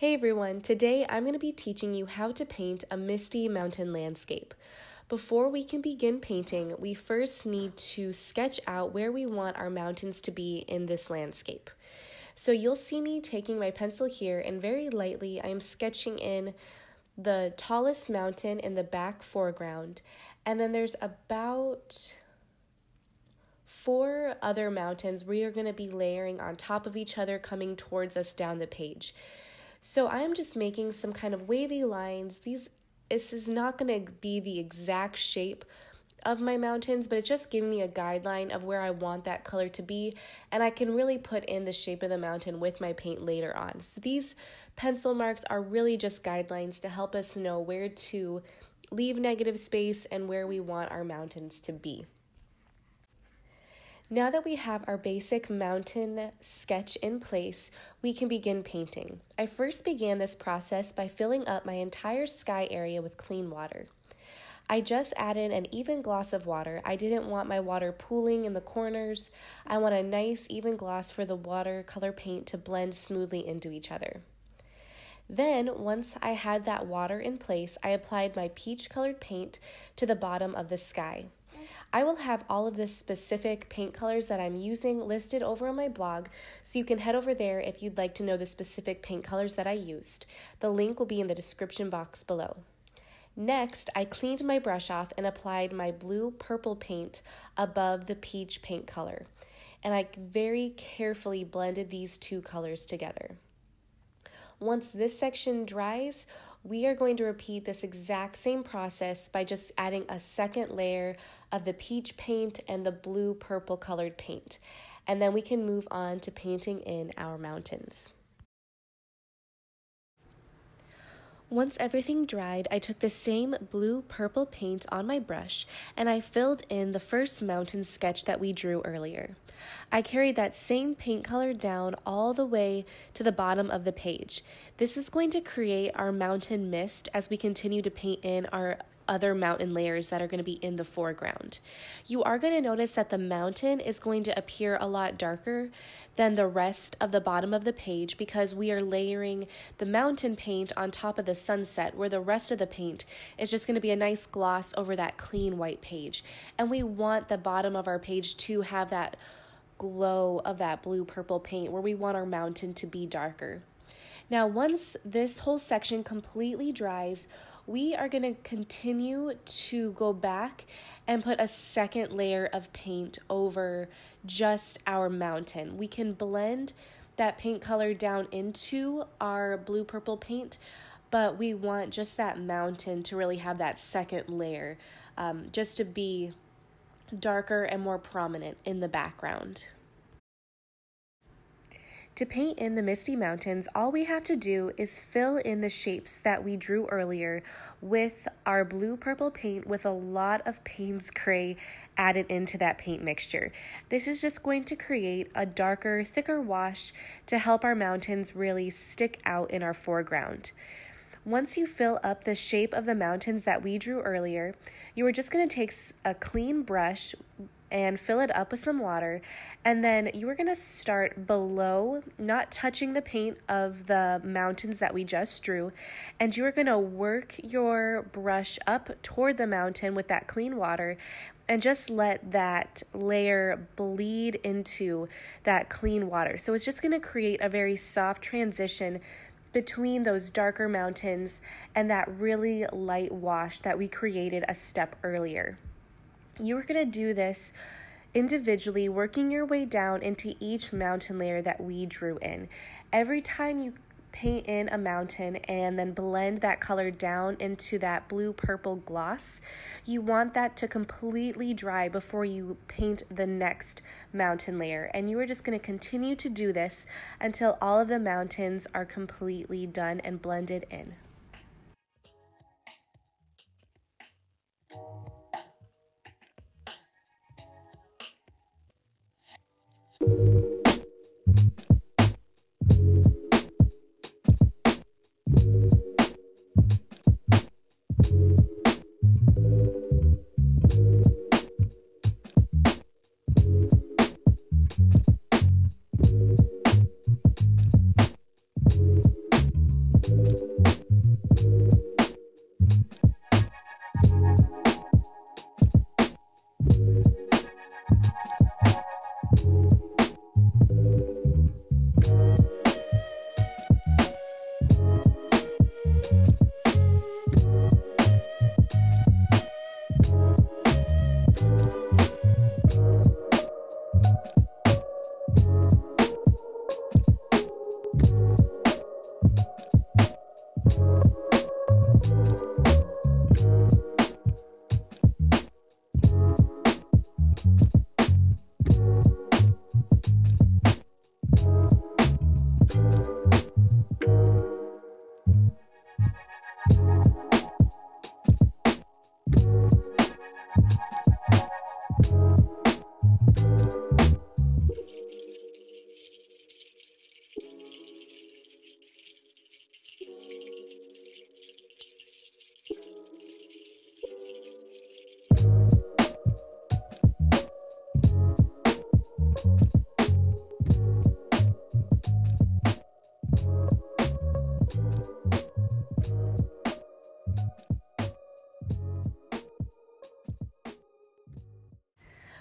Hey everyone, today I'm going to be teaching you how to paint a misty mountain landscape. Before we can begin painting, we first need to sketch out where we want our mountains to be in this landscape. So you'll see me taking my pencil here and very lightly I'm sketching in the tallest mountain in the back foreground and then there's about four other mountains we are going to be layering on top of each other coming towards us down the page. So I am just making some kind of wavy lines. These this is not going to be the exact shape of my mountains, but it's just giving me a guideline of where I want that color to be, and I can really put in the shape of the mountain with my paint later on. So these pencil marks are really just guidelines to help us know where to leave negative space and where we want our mountains to be. Now that we have our basic mountain sketch in place, we can begin painting. I first began this process by filling up my entire sky area with clean water. I just added an even gloss of water. I didn't want my water pooling in the corners. I want a nice even gloss for the watercolor paint to blend smoothly into each other. Then, once I had that water in place, I applied my peach colored paint to the bottom of the sky. I will have all of the specific paint colors that I'm using listed over on my blog, so you can head over there if you'd like to know the specific paint colors that I used. The link will be in the description box below. Next, I cleaned my brush off and applied my blue purple paint above the peach paint color. And I very carefully blended these two colors together. Once this section dries, we are going to repeat this exact same process by just adding a second layer of the peach paint and the blue purple colored paint. And then we can move on to painting in our mountains. Once everything dried, I took the same blue purple paint on my brush and I filled in the first mountain sketch that we drew earlier. I carried that same paint color down all the way to the bottom of the page. This is going to create our mountain mist as we continue to paint in our other mountain layers that are going to be in the foreground. You are going to notice that the mountain is going to appear a lot darker than the rest of the bottom of the page because we are layering the mountain paint on top of the sunset where the rest of the paint is just going to be a nice gloss over that clean white page. And we want the bottom of our page to have that glow of that blue purple paint where we want our mountain to be darker. Now, once this whole section completely dries, we are going to continue to go back and put a second layer of paint over just our mountain. We can blend that paint color down into our blue purple paint, but we want just that mountain to really have that second layer, um, just to be darker and more prominent in the background. To paint in the Misty Mountains, all we have to do is fill in the shapes that we drew earlier with our blue-purple paint with a lot of Payne's gray added into that paint mixture. This is just going to create a darker, thicker wash to help our mountains really stick out in our foreground. Once you fill up the shape of the mountains that we drew earlier, you are just going to take a clean brush and fill it up with some water. And then you are going to start below, not touching the paint of the mountains that we just drew. And you are going to work your brush up toward the mountain with that clean water and just let that layer bleed into that clean water. So it's just going to create a very soft transition between those darker mountains and that really light wash that we created a step earlier. You are going to do this individually, working your way down into each mountain layer that we drew in. Every time you paint in a mountain and then blend that color down into that blue purple gloss. You want that to completely dry before you paint the next mountain layer. And you are just going to continue to do this until all of the mountains are completely done and blended in.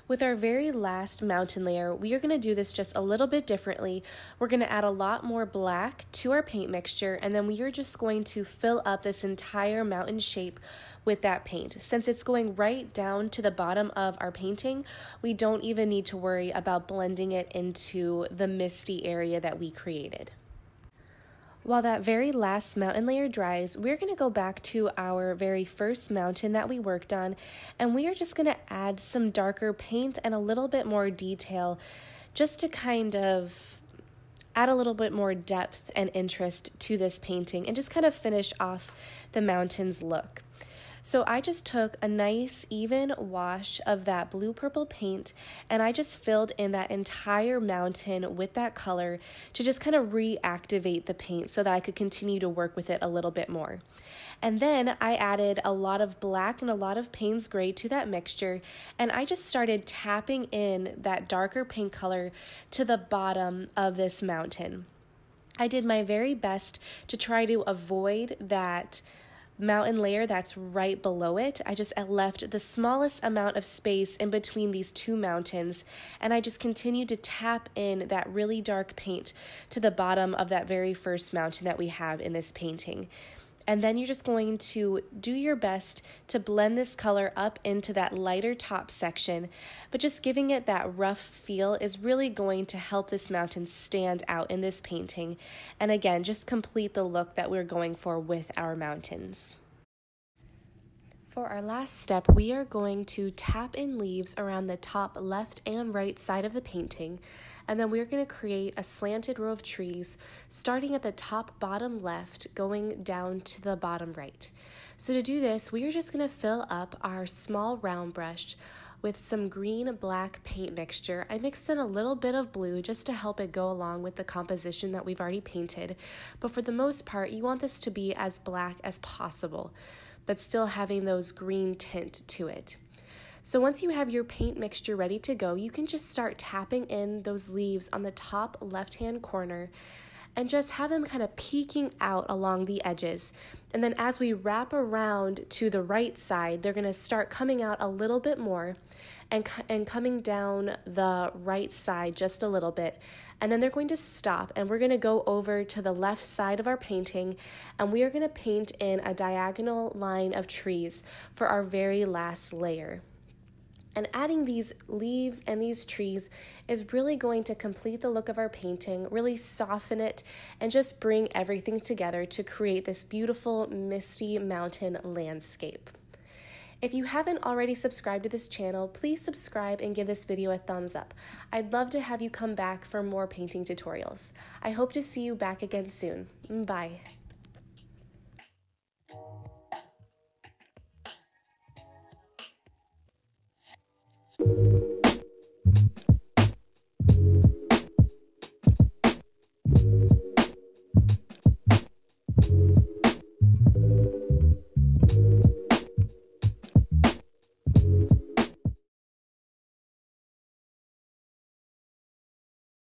With our very last mountain layer, we are going to do this just a little bit differently. We're going to add a lot more black to our paint mixture, and then we are just going to fill up this entire mountain shape with that paint. Since it's going right down to the bottom of our painting, we don't even need to worry about blending it into the misty area that we created. While that very last mountain layer dries, we're going to go back to our very first mountain that we worked on, and we are just going to add some darker paint and a little bit more detail just to kind of add a little bit more depth and interest to this painting and just kind of finish off the mountain's look. So I just took a nice even wash of that blue purple paint and I just filled in that entire mountain with that color to just kind of reactivate the paint so that I could continue to work with it a little bit more. And then I added a lot of black and a lot of Payne's gray to that mixture and I just started tapping in that darker paint color to the bottom of this mountain. I did my very best to try to avoid that mountain layer that's right below it. I just uh, left the smallest amount of space in between these two mountains and I just continued to tap in that really dark paint to the bottom of that very first mountain that we have in this painting. And then you're just going to do your best to blend this color up into that lighter top section, but just giving it that rough feel is really going to help this mountain stand out in this painting. And again, just complete the look that we're going for with our mountains. For our last step, we are going to tap in leaves around the top left and right side of the painting, and then we're going to create a slanted row of trees starting at the top bottom left, going down to the bottom right. So to do this, we are just going to fill up our small round brush with some green black paint mixture. I mixed in a little bit of blue just to help it go along with the composition that we've already painted. But for the most part, you want this to be as black as possible but still having those green tint to it. So once you have your paint mixture ready to go, you can just start tapping in those leaves on the top left-hand corner and just have them kind of peeking out along the edges. And then as we wrap around to the right side, they're going to start coming out a little bit more and, and coming down the right side just a little bit and then they're going to stop and we're going to go over to the left side of our painting and we are going to paint in a diagonal line of trees for our very last layer. And adding these leaves and these trees is really going to complete the look of our painting, really soften it, and just bring everything together to create this beautiful misty mountain landscape. If you haven't already subscribed to this channel, please subscribe and give this video a thumbs up. I'd love to have you come back for more painting tutorials. I hope to see you back again soon. Bye.